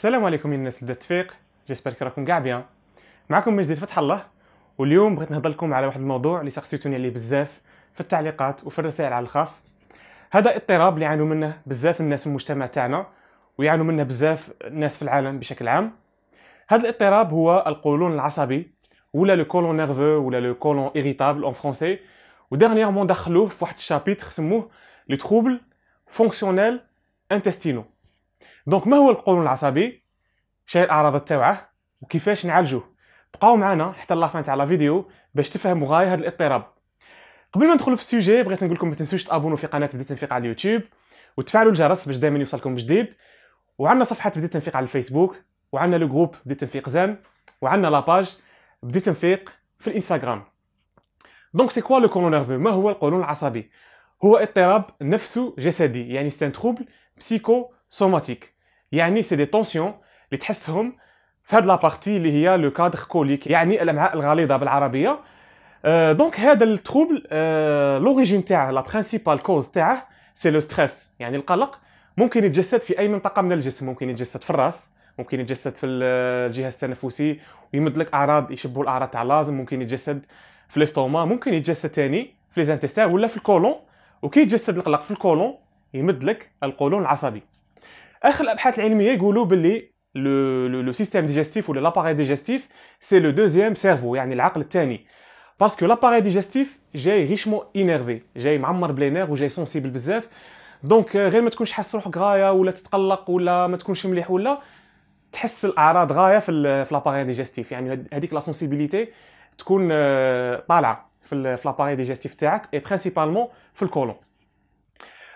السلام عليكم الناس اللي التفيق j'espère راكم كاع bien. معكم مجدي فتح الله. واليوم بغيت نهضر لكم على واحد الموضوع اللي سقسيتوني عليه بزاف في التعليقات وفي الرسائل على الخاص. هذا اضطراب اللي يعانوا منه بزاف الناس في المجتمع تاعنا ويعانوا منه بزاف الناس في العالم بشكل عام. هذا الاضطراب هو القولون العصبي ولا le côlon nerveux ولا le côlon irritable en français و dernièrement دخلوه في واحد ال chapitre سموه les troubles fonctionnels intestinaux donc ما هو القولون العصبي؟ شنو الاعراض تاوعه وكيفاش نعالجوه بقاو معنا حتى la fin تاع la vidéo باش تفهموا غاية هذا الاضطراب. قبل ما ندخلوا في ال sujet بغيت نقول لكم ما تنسوش ت abonner وا في قناة بديت تنفيق على اليوتيوب وتفعلوا الجرس باش دائما يوصلكم جديد. وعندنا صفحة بديت تنفيق على الفيسبوك وعندنا le groupe بديت تنفيق زان وعندنا la page بديت تنفيق في الإنستغرام. donc c'est quoi le côlon nerveux ما هو القولون العصبي؟ هو اضطراب نفسه جسدي يعني c'est trouble psychosomatique يعني c'est des tensions اللي تحسهم في هاد la partie اللي هي le cadre colique يعني الأمعاء الغليظة بالعربية. أه donc هذا ال trouble أه l'origine تاعه la principale cause تاعه c'est le stress يعني القلق. ممكن يتجسد في أي منطقة من الجسم ممكن يتجسد في الرأس ممكن يتجسد في الجهاز التنفسي ويمد لك أعراض يشبهوا الأعراض تاع l'asthme ممكن يتجسد في ال estomac ممكن يتجسد ثاني في les intestins ولا في الكولون. وكي يتجسد القلق في الكولون يمد لك القولون العصبي. آخر الأبحاث العلمية يقولوا باللي le le système digestif ولا l'appareil digestif c'est le deuxième cerveau يعني العقل الثاني. parce que l'appareil digestif جاي richement innervé جاي معمر ب les nerfs وجاي sensible بزاف donc غير ما تكونش حاس روحك غاية ولا تتقلق ولا ما تكونش مليح ولا تحس الأعراض غاية في في l'appareil digestif يعني هذيك la sensibilité تكون طالعة في l'appareil digestif تاعك et principalement في ال côlon.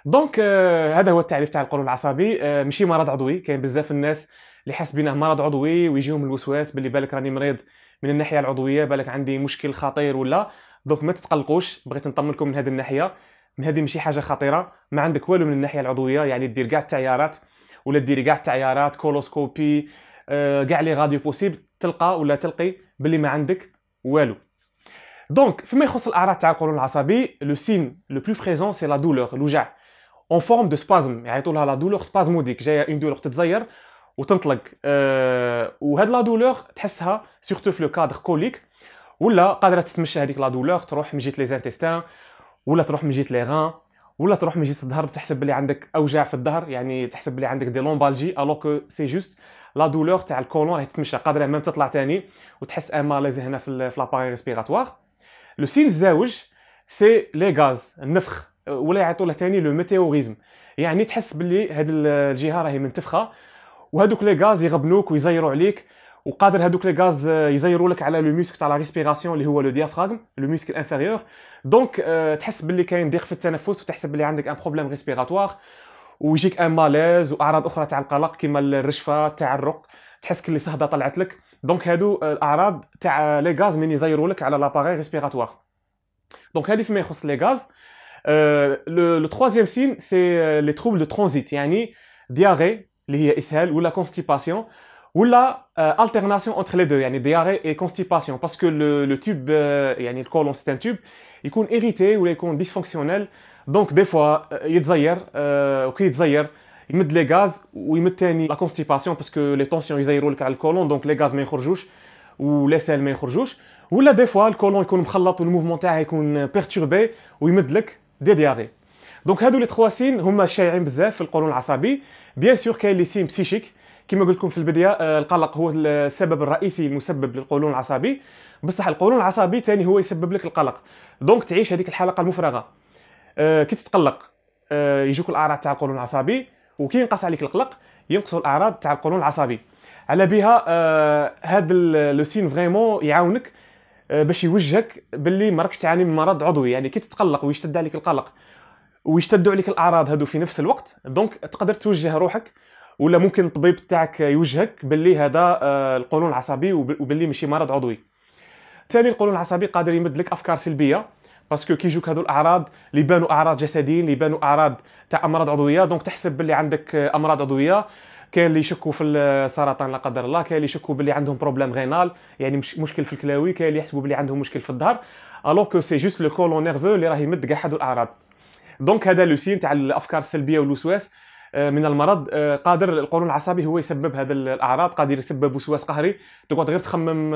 donc هذا هو التعريف تاع القولون العصبي ماشي مرض عضوي. كاين بزاف الناس اللي حاس بينه مرض عضوي ويجيهم الوسواس باللي بالك راني مريض من الناحية العضوية بالك عندي مشكل خطير ولا. donc ما تتقلقوش بغيت نطمنكم من هذه الناحية. من هذه ماشي حاجة خطيرة. ما عندك والو من الناحية العضوية يعني دير كاع التعيارات ولا ديري كاع التعيارات coloscopie كاع les radios possibles تلقى ولا تلقي باللي ما عندك والو. donc فيما يخص الأعراض تاع القولون العصبي le signe le plus présent c'est la douleur الوجع. en forme de spasmes يعيطوا لها la douleur spasmodique جاية une douleur تتزير وتنطلق. أه وهاد la douleur تحسها surtout في le cadre colique ولا قادرة تتمشى هذيك la douleur تروح من جهه les intestins ولا تروح من جهه les reins ولا تروح من جهه الظهر تحسب بلي عندك أوجاع في الظهر. يعني تحسب بلي عندك des lombalgies alors que c'est juste la douleur تاع الكولون راهي تتمشى قادرة même تطلع ثاني وتحس un malaise هنا في l'appareil respiratoire le signe الزاوج c'est les gaz النفخ. ولا يعيطوا له ثاني le météorisme. يعني تحس باللي هذه الجهة راهي منتفخة وهذوك les gaz يغبنوك ويزيروا عليك وقادر هذوك les gaz يزيروا لك على le muscle تاع la respiration اللي هو le diaphragme le muscle inférieur donc تحس باللي كاين ضيق في التنفس وتحسب باللي عندك un problème respiratoire ويجيك un malaise وأعراض أخرى تاع القلق كيما الرجفة التعرق تحس كلي صهدة طلعت لك. donc هادو الأعراض تاع les gaz من يزيروا لك على l'appareil respiratoire. donc هذه فيما يخص les gaz. le troisième signe c'est les troubles de transit يعني diarrhée اللي هي اسهال ولا constipation ولا alternation entre les deux يعني diarrhée et constipation parce que le tube يعني ال côlon c'est un tube يكون irrité ولا يكون dysfonctionnel donc des fois يتزير وكي يتزير يمد les gaz ويمد ثاني la constipation parce que les tensions يزيروا لك على ال côlon donc les gaz ما يخرجوش و les selles ما يخرجوش ولا des fois ال côlon يكون مخلط وال mouvement تاعه يكون perturbé ويمد لك des diarrhées donc هادو les trois signes هما شائعين بزاف في القولون العصبي bien sûr كاين les signes psychiques كما قلت لكم في البداية القلق هو السبب الرئيسي المسبب للقولون العصبي بصح القولون العصبي ثاني هو يسبب لك القلق. donc تعيش هذيك الحلقة المفرغة. أه كي تتقلق أه يجوك الأعراض تاع القولون العصبي وكي ينقص عليك القلق ينقصوا الأعراض تاع القولون العصبي على بها هذا le signe vraiment يعاونك باش يوجهك باللي ما راكش تعاني من مرض عضوي. يعني كي تتقلق ويشتد عليك القلق ويشتدوا عليك الأعراض هادو في نفس الوقت donc تقدر توجه روحك ولا ممكن الطبيب تاعك يوجهك باللي هذا القولون العصبي وباللي ماشي مرض عضوي. ثاني القولون العصبي قادر يمد لك أفكار سلبية parce que كي يجوك هذو الأعراض اللي يبانوا أعراض جسديين اللي يبانوا أعراض تاع أمراض عضوية donc تحسب باللي عندك أمراض عضوية. كاين اللي يشكوا في السرطان لا قدر الله كاين اللي يشكوا باللي عندهم problème rénal يعني مش مشكل في الكلاوي كاين اللي يحسبوا باللي عندهم مشكل في الظهر alors que c'est juste le côlon nerveux اللي راه يمد كاع هذو الأعراض. donc هذا le signe تاع الأفكار السلبية والوسواس من المرض قادر القولون العصبي هو يسبب هذه الأعراض قادر يسبب وسواس قهري. تقعد غير تخمم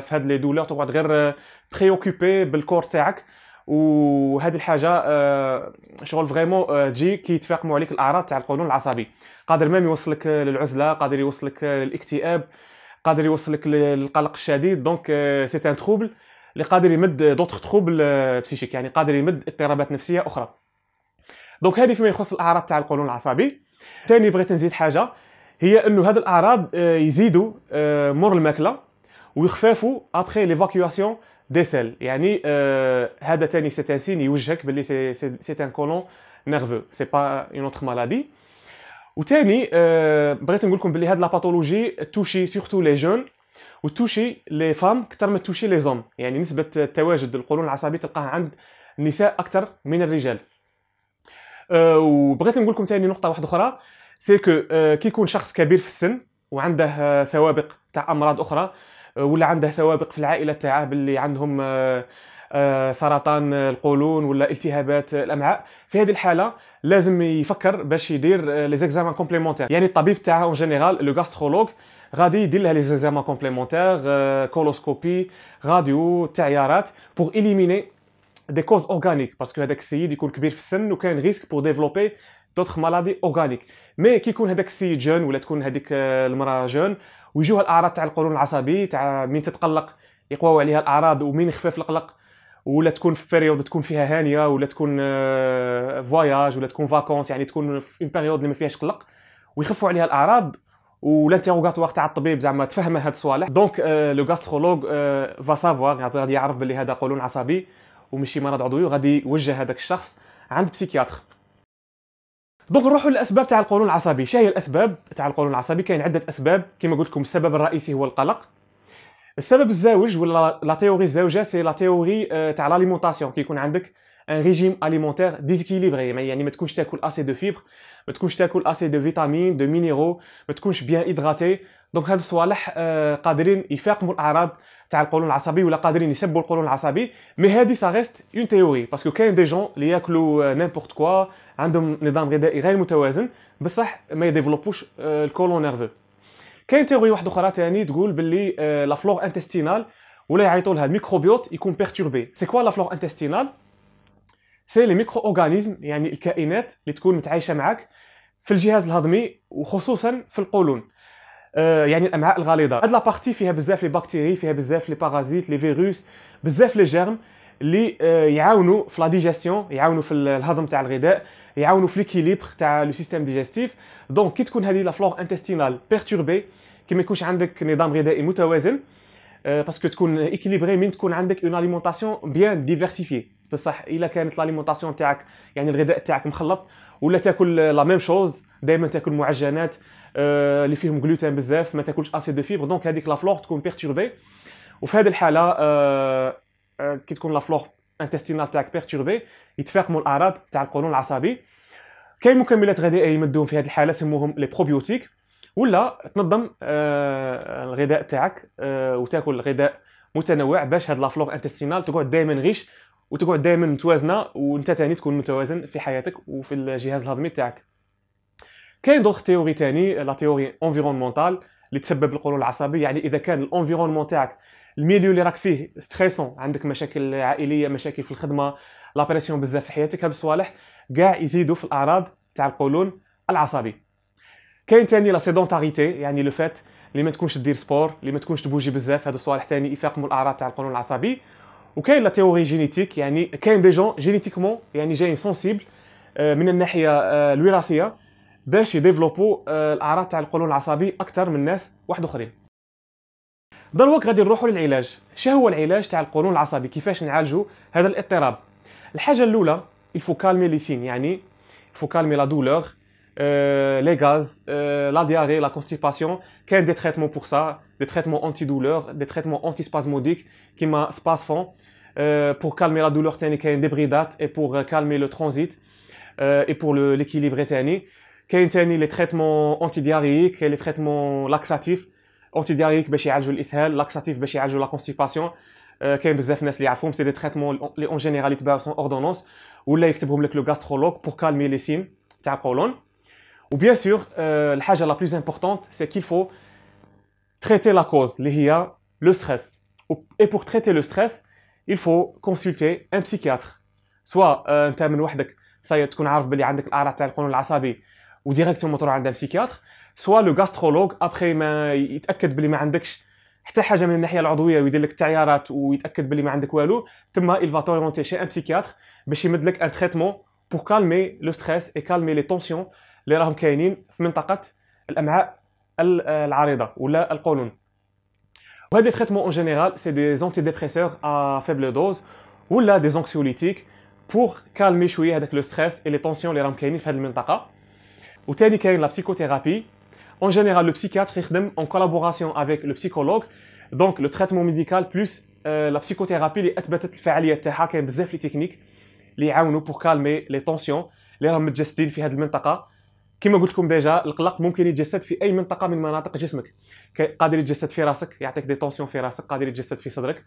في هاد les douleurs تقعد غير préoccupé بال corps تاعك. وهذه الحاجة شغل vraiment تجي كي يتفاقموا عليك الأعراض تاع القولون العصبي. قادر même يوصلك للعزلة قادر يوصلك للاكتئاب قادر يوصلك للقلق الشديد. donc c'est un trouble اللي قادر يمد d'autres troubles psychiques يعني قادر يمد اضطرابات نفسية أخرى. donc هذه فيما يخص الأعراض تاع القولون العصبي. ثاني بغيت نزيد حاجة هي إنه هاد الأعراض يزيدوا مور الماكلة ويخفافوا après l'évacuation des selles يعني هذا ثاني c'est un signe يوجهك باللي c'est c'est un côlon nerveux. c'est pas une autre maladie وثاني بغيت نقول لكم باللي هاد la pathologie توشي surtout les jeunes وتوشي les femmes أكثر ما توشي les hommes يعني نسبة التواجد القولون العصبي تلقاها عند النساء أكثر من الرجال. أه وبغيت نقول لكم ثاني نقطة واحدة أخرى c'est que أه كي يكون شخص كبير في السن وعنده سوابق تاع أمراض أخرى ولا عنده سوابق في العائلة تاعه باللي عندهم أه أه سرطان القولون ولا التهابات الأمعاء. في هذه الحالة لازم يفكر باش يدير les examens complémentaires يعني الطبيب تاعه en général le gastrologue غادي يدير لها les examens complémentaires coloscopie راديو تعيارات pour éliminer des causes organiques parce que هذاك السيد يكون كبير في السن وكاين risque pour développer d'autres maladies organiques mais كي يكون هذاك السيد jeune ولا تكون هذيك المرأة jeune ويجوها الأعراض تاع القولون العصبي تاع مين تتقلق يقواو عليها الأعراض ومين يخفف القلق ولا تكون في période تكون فيها هانية ولا تكون voyage ولا تكون vacances يعني تكون في période اللي ما فيهاش قلق ويخفوا عليها الأعراض وال interrogatoire تاع الطبيب زعما تفهم هاد الصوالح. donc le gastrologue va savoir غادي يعرف بلي هذا قولون عصبي وماشي مرض عضوي وغادي يوجه هذاك الشخص عند psychiatre donc نروحوا للأسباب تاع القولون العصبي. شنو هي الأسباب تاع القولون العصبي؟ كاين عدة أسباب. كما قلت لكم السبب الرئيسي هو القلق. السبب الزاوج ولا la théorie الزوجه c'est la théorie تاع l'alimentation كيكون عندك un régime alimentaire déséquilibré يعني ما تكونش تاكل assez de fibres ما تكونش تاكل assez de vitamines de minéraux ما تكونش bien hydraté donc هاد الصوالح قادرين يفاقموا الأعراض تاع القولون العصبي ولا قادرين يسبوا القولون العصبي. mais هادي ça reste une théorie parce que كاين des gens اللي ياكلوا n'importe quoi عندهم نظام غذائي غير متوازن بصح ما يديفلوبوش ال côlon nerveux. كاين théorie واحدة أخرى ثاني تقول باللي la flore intestinale ولا يعيطوا لها. ال microbiote يكون perturbé c'est quoi la flore intestinale c'est les micro-organismes يعني الكائنات اللي تكون متعايشة معك في الجهاز الهضمي وخصوصا في القولون. آه يعني الأمعاء الغليظه هاد la partie فيها بزاف les bactéries فيها بزاف les parasites les virus بزاف les germes اللي آه يعاونوا في la digestion يعاونوا في الهضم تاع الغذاء. يعاونوا في l'équilibre تاع le système digestif donc كي تكون هذه la flore intestinale perturbée كي ما يكونش عندك نظام غذائي متوازن parce que تكون équilibrée من تكون عندك une alimentation bien diversifiée بصح إلا كانت ال alimentation تاعك يعني الغذاء تاعك مخلط ولا تاكل la même chose دائما تاكل معجنات اللي فيهم جلوتين بزاف ما تاكلش assez de fibres donc هذيك la flore تكون perturbée وفي هذه الحالة كي تكون la flore intestinale تاعك perturbée يتفاقموا الاعراض تاع القولون العصبي. كاين مكملات غذائية يمدوهم في هذه الحالة سموهم les probiotiques ولا تنظم آه الغذاء تاعك آه وتاكل غذاء متنوع باش هاد la flore intestinale تقعد دائما riche وتقعد دائما متوازنة وانت ثاني تكون متوازن في حياتك وفي الجهاز الهضمي تاعك. كاين d'autres théories ثاني la théorie environnementale اللي تسبب القولون العصبي يعني إذا كان ال environnement تاعك ال milieu اللي راك فيه stressant عندك مشاكل عائلية مشاكل في الخدمة la pression بزاف في حياتك. هاد الصوالح كاع يزيدوا في الأعراض تاع القولون العصبي. كاين ثاني la sédentarité يعني le fait اللي ما تكونش دير sport اللي ما تكونش تبوجي بزاف. هادو الصوالح ثاني يفاقموا الأعراض تاع القولون العصبي. وكاين la théorie génétique يعني كاين des gens génétiquement يعني جايين sensibles من الناحية الوراثية باش يديفلوبو الأعراض تاع القولون العصبي أكثر من ناس واحد آخرين. دروك غادي نروحوا للعلاج. شنو هو العلاج تاع القولون العصبي؟ كيفاش نعالجوا هذا الاضطراب؟ الحاجة الأولى il faut calmer les signes يعني il faut calmer la douleur les gaz la diarrhée la constipation كاين des traitements pour ça des traitements anti-douleur des traitements antispasmodiques كيما Spasfon pour calmer la douleur تاني كاين دي بريدات et pour calmer le transit et pour l'équilibre تاني كاين تاني les traitements anti-diarrhéiques كاين les traitements laxatifs anti-diarrhéiques باش يعالجوا الإسهال laxatifs باش يعالجوا la constipation كاين بزاف الناس اللي يعرفوهم c'est des traitements لي en général يتباعوا sans ordonnance ولا يكتبهم لك le gastrologue pour calmer les signes تاع القولون و bien sûr الحاجة la plus importante c'est qu'il faut traiter la cause اللي هي le stress et pour traiter le stress il faut consulter un psychiatre. سواء انت من وحدك si تكون عارف بلي عندك الاعراض تاع القولون العصبي و directement تروح عند psychiatre soit le gastrologue après ما يتاكد بلي ما عندكش حتى حاجة من الناحية العضوية ويدير لك التعيارات ويتأكد بلي ما عندك والو. تما il va t'orienter chez un psychiatre باش يمد لك un traitement pour calmer le stress et calmer les tensions اللي راهم كاينين في منطقة الأمعاء العريضة ولا القولون. وهاد les traitements en général c'est des antidépresseurs à faible dose ولا des anxiolytiques pour calmer شوية هذاك le stress et les tensions اللي راهم كاينين في هذه المنطقة. وثاني كاين la psychothérapie En général, le psychiatre يخدم en collaboration avec le psychologue. Donc le traitement médical plus la psychothérapie اللي اثبتت الفعاليه تاعها كاين بزاف les techniques اللي يعاونوا pour calmer les tensions اللي راهم متجسدين في هذه المنطقة كما قلت لكم déjà القلق ممكن يتجسد في اي منطقه من مناطق جسمك قادر يتجسد في راسك يعطيك des tensions في راسك قادر يتجسد في صدرك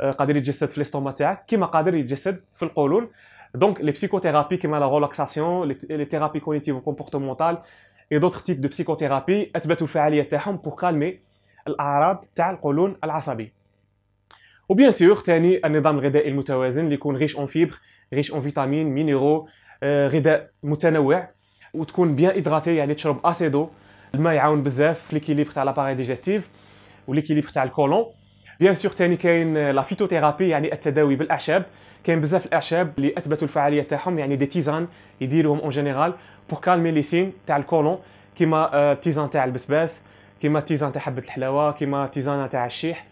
قادر يتجسد في l'estomac تاعك كما قادر يتجسد في القولون donc les psychothérapies كما la relaxation les thérapies cognitives comportementales et d'autres types de psychothérapie أثبتوا الفعالية تاعهم pour calmer الأعراض تاع القولون العصبي. و bien sûr ثاني النظام الغذائي المتوازن اللي يكون riche en fibres riche en vitamines minéraux غذاء متنوع وتكون bien hydraté يعني تشرب assez de الماء يعاون بزاف في l'équilibre تاع l'appareil digestif و l'équilibre تاع ال côlon. bien sûr ثاني كاين la phytothérapie يعني التداوي بالأعشاب. كاين بزاف الأعشاب اللي أثبتوا الفعالية تاعهم يعني des tisanes يديروهم en général pour calmer les signes تاع الكولون. كيما tisane تاع البسباس كيما tisane تاع حبة الحلاوة كيما tisane تاع الشيح.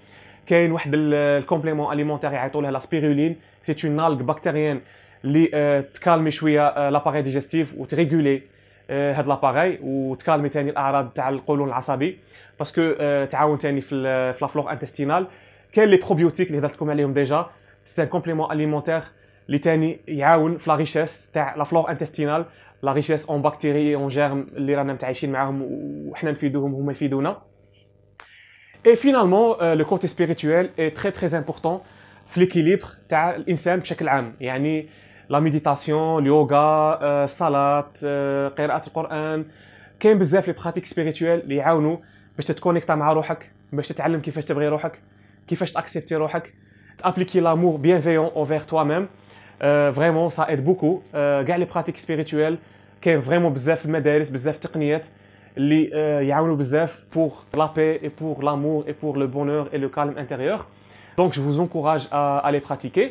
كاين واحد ال complément alimentaire يعيطوا لها la spiruline c'est une algue bactérienne اللي ت calmer شوية l'appareil digestif وت réguler هاد l'appareil وت calmer ثاني الأعراض تاع القولون العصبي. parce que تعاون ثاني في في la flore intestinale كاين les probiotiques اللي هضرت لكم عليهم déjà c'est un complément alimentaire اللي ثاني يعاون في la richesse تاع la flore intestinale la richesse en bactéries en germes اللي رانا متعايشين معاهم وحنا نفيدوهم هما يفيدونا. et finalement le côté spirituel est très très important في l'équilibre تاع الإنسان بشكل عام. يعني la méditation اليوغا الصلاه قراءة القرآن. كاين بزاف les pratiques spirituelles اللي يعاونوا باش تت connecter مع روحك باش تتعلم كيفاش تبغي روحك كيفاش ت accepter روحك. ت appliquer l'amour bienveillant envers toi-même vraiment ça aide beaucoup كاع les pratiques spirituelles كاين vraiment بزاف في المدارس بزاف تقنيات اللي يعاونوا بزاف pour la paix et pour l'amour et pour le bonheur et le calme intérieur donc je vous encourage à les pratiquer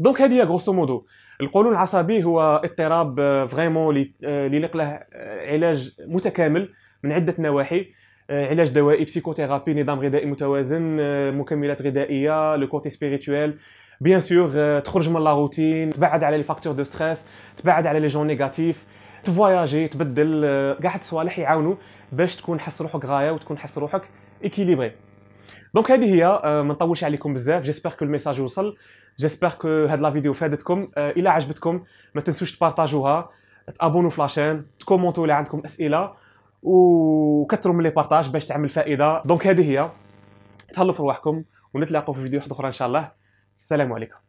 donc هذه هي grosso modo القولون العصبي هو اضطراب vraiment اللي لق له علاج متكامل من عده نواحي علاج دوائي psychothérapie نظام غذائي متوازن مكملات غذائية le côté spirituel bien sûr تخرج من la routine تبعد على les facteurs de stress تبعد على les gens négatifs ت voyager تبدل كاع هاد الصوالح يعاونوا باش تكون حس روحك غاية وتكون حس روحك équilibré donc هذه هي ما نطولش عليكم بزاف. j'espère que ال message وصل. j'espère que هاد la vidéo فادتكم. إلى عجبتكم ما تنسوش تبارطاجوها تابونوا في لاشين تكومونتو الا عندكم أسئلة. وكثروا من les partages باش تعمل فائدة. donc هذه هي. تهلاو في رواحكم ونتلاقاو في فيديو واحد أخرى إن شاء الله. السلام عليكم.